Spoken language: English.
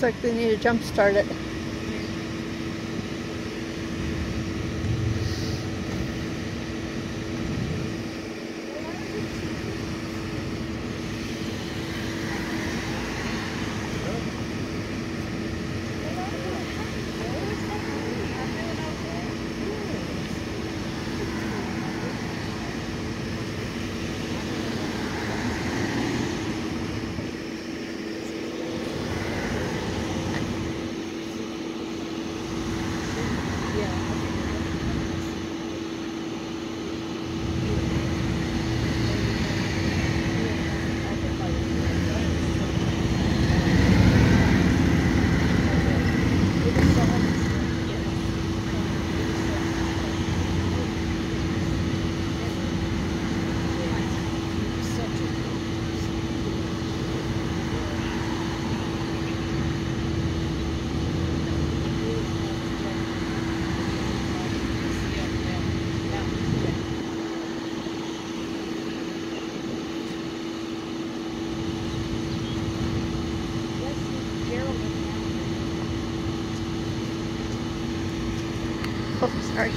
Looks like they need to jump start it. Oh, sorry.